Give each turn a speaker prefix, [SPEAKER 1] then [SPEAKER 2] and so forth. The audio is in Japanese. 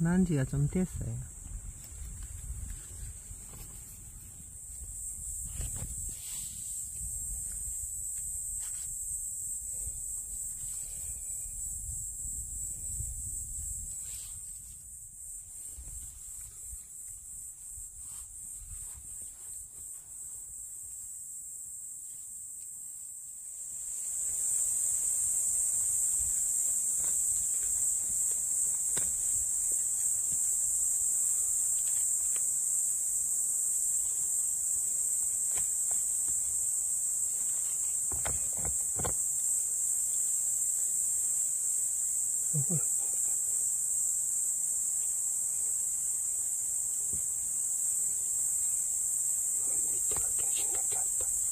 [SPEAKER 1] 난지가 좀 됐어요.
[SPEAKER 2] 何言っ
[SPEAKER 3] てなきゃった。